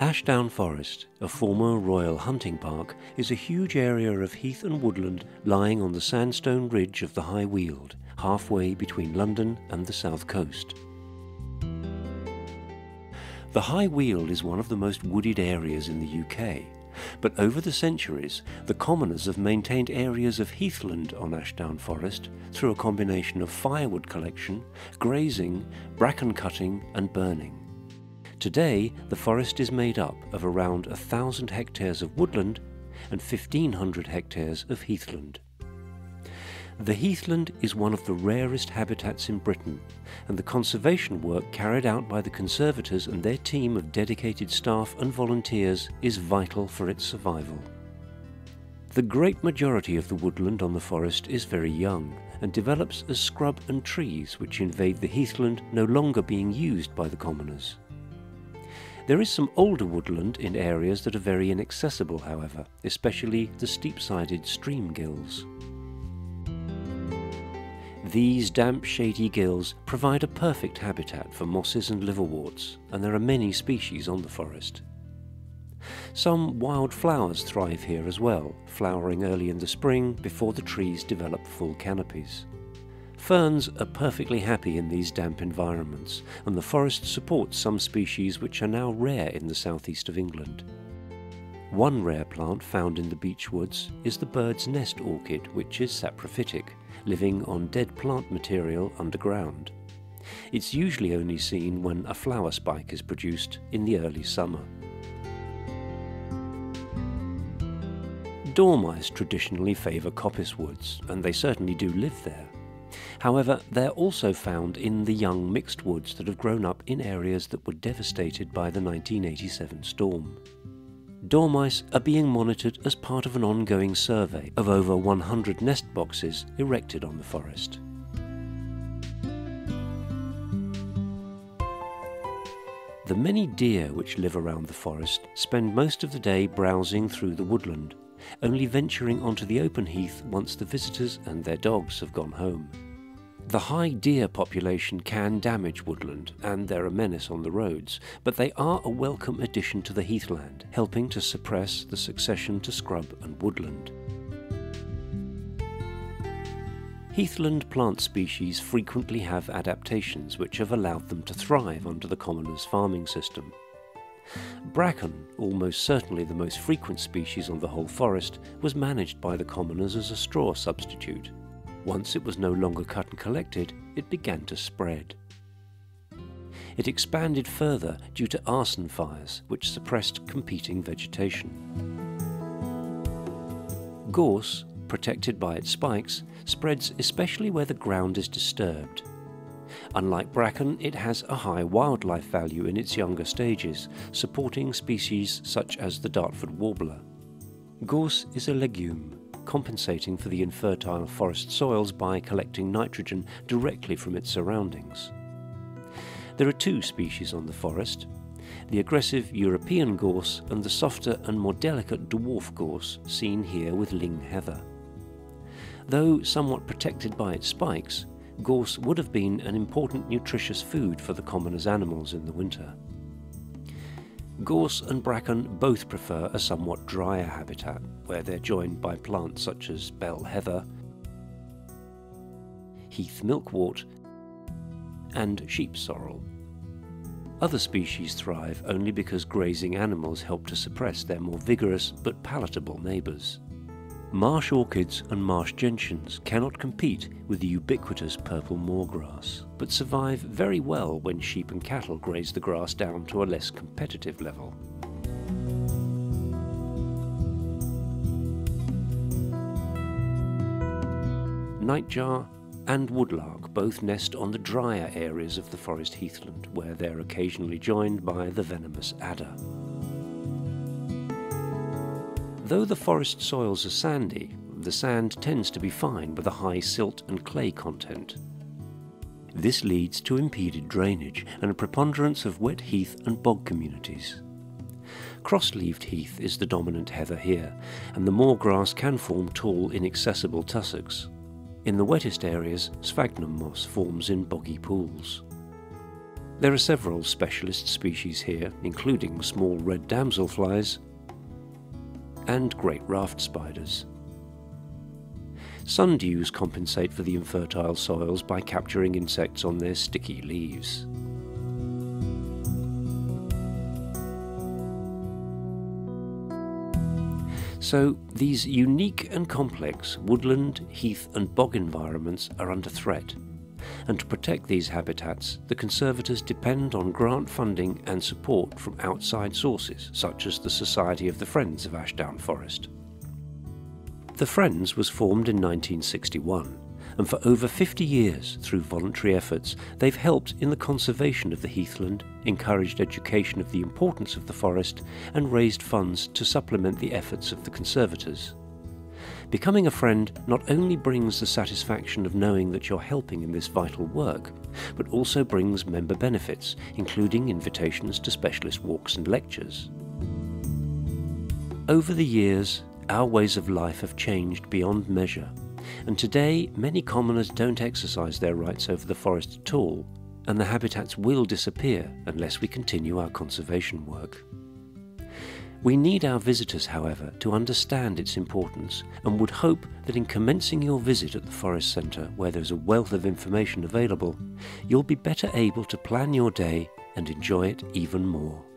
Ashdown Forest, a former royal hunting park, is a huge area of heath and woodland lying on the sandstone ridge of the High Weald, halfway between London and the south coast. The High Weald is one of the most wooded areas in the UK, but over the centuries, the commoners have maintained areas of heathland on Ashdown Forest through a combination of firewood collection, grazing, bracken cutting, and burning. Today, the forest is made up of around a thousand hectares of woodland and 1500 hectares of heathland. The heathland is one of the rarest habitats in Britain, and the conservation work carried out by the conservators and their team of dedicated staff and volunteers is vital for its survival. The great majority of the woodland on the forest is very young and develops as scrub and trees which invade the heathland no longer being used by the commoners. There is some older woodland in areas that are very inaccessible, however, especially the steep-sided stream gills. These damp, shady gills provide a perfect habitat for mosses and liverworts, and there are many species on the forest. Some wild flowers thrive here as well, flowering early in the spring before the trees develop full canopies. Ferns are perfectly happy in these damp environments, and the forest supports some species which are now rare in the southeast of England. One rare plant found in the beech woods is the bird's nest orchid, which is saprophytic, living on dead plant material underground. It's usually only seen when a flower spike is produced in the early summer. Dormice traditionally favour coppice woods, and they certainly do live there. However, they're also found in the young mixed woods that have grown up in areas that were devastated by the 1987 storm. Dormice are being monitored as part of an ongoing survey of over 100 nest boxes erected on the forest. The many deer which live around the forest spend most of the day browsing through the woodland, only venturing onto the open heath once the visitors and their dogs have gone home. The high deer population can damage woodland, and they're a menace on the roads, but they are a welcome addition to the heathland, helping to suppress the succession to scrub and woodland. Heathland plant species frequently have adaptations which have allowed them to thrive under the commoner's farming system. Bracken, almost certainly the most frequent species on the whole forest, was managed by the commoners as a straw substitute. Once it was no longer cut and collected, it began to spread. It expanded further due to arson fires, which suppressed competing vegetation. Gorse, protected by its spikes, spreads especially where the ground is disturbed. Unlike bracken, it has a high wildlife value in its younger stages, supporting species such as the Dartford warbler. Gorse is a legume, compensating for the infertile forest soils by collecting nitrogen directly from its surroundings. There are two species on the forest, the aggressive European gorse and the softer and more delicate dwarf gorse seen here with ling heather. Though somewhat protected by its spikes, gorse would have been an important nutritious food for the commoners' animals in the winter. Gorse and bracken both prefer a somewhat drier habitat, where they're joined by plants such as bell heather, heath milkwort, and sheep sorrel. Other species thrive only because grazing animals help to suppress their more vigorous but palatable neighbours. Marsh orchids and marsh gentians cannot compete with the ubiquitous purple moorgrass, but survive very well when sheep and cattle graze the grass down to a less competitive level. Nightjar and woodlark both nest on the drier areas of the forest heathland, where they're occasionally joined by the venomous adder. Though the forest soils are sandy, the sand tends to be fine with a high silt and clay content. This leads to impeded drainage and a preponderance of wet heath and bog communities. Cross-leaved heath is the dominant heather here, and the moor grass can form tall, inaccessible tussocks. In the wettest areas, sphagnum moss forms in boggy pools. There are several specialist species here, including small red damselflies and great raft spiders. Sundews compensate for the infertile soils by capturing insects on their sticky leaves. So, these unique and complex woodland, heath and bog environments are under threat. And to protect these habitats, the conservators depend on grant funding and support from outside sources, such as the Society of the Friends of Ashdown Forest. The Friends was formed in 1961, and for over 50 years, through voluntary efforts, they've helped in the conservation of the heathland, encouraged education of the importance of the forest, and raised funds to supplement the efforts of the conservators. Becoming a friend not only brings the satisfaction of knowing that you're helping in this vital work, but also brings member benefits, including invitations to specialist walks and lectures. Over the years, our ways of life have changed beyond measure, and today many commoners don't exercise their rights over the forest at all, and the habitats will disappear unless we continue our conservation work. We need our visitors, however, to understand its importance and would hope that in commencing your visit at the Forest Centre, where there's a wealth of information available, you'll be better able to plan your day and enjoy it even more.